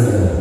Yeah.